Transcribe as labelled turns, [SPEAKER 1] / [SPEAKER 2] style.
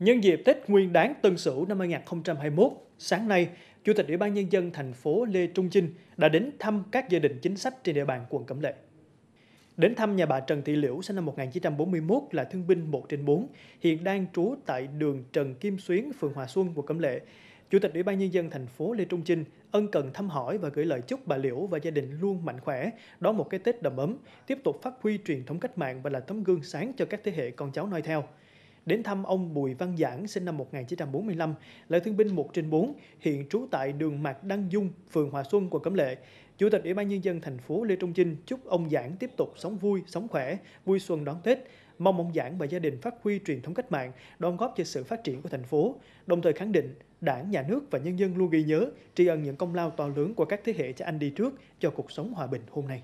[SPEAKER 1] Nhân dịp Tết Nguyên đán Tân Sửu năm 2021, sáng nay, Chủ tịch Ủy ban Nhân dân thành phố Lê Trung Chinh đã đến thăm các gia đình chính sách trên địa bàn quận Cẩm Lệ. Đến thăm nhà bà Trần Thị Liễu sinh năm 1941 là thương binh 1 trên 4, hiện đang trú tại đường Trần Kim Xuyến, phường Hòa Xuân, quận Cẩm Lệ. Chủ tịch Ủy ban Nhân dân thành phố Lê Trung Chinh ân cần thăm hỏi và gửi lời chúc bà Liễu và gia đình luôn mạnh khỏe, đón một cái Tết đầm ấm, tiếp tục phát huy truyền thống cách mạng và là tấm gương sáng cho các thế hệ con cháu noi theo. Đến thăm ông Bùi Văn Giảng sinh năm 1945, là thương binh 1 trên 4, hiện trú tại đường Mạc Đăng Dung, phường Hòa Xuân, quận Cẩm Lệ. Chủ tịch Ủy ban Nhân dân thành phố Lê Trung Chinh chúc ông Giảng tiếp tục sống vui, sống khỏe, vui xuân đón Tết, mong ông Giảng và gia đình phát huy truyền thống cách mạng, đóng góp cho sự phát triển của thành phố, đồng thời khẳng định Đảng, Nhà nước và nhân dân luôn ghi nhớ, tri ân những công lao to lớn của các thế hệ cha anh đi trước cho cuộc sống hòa bình hôm nay.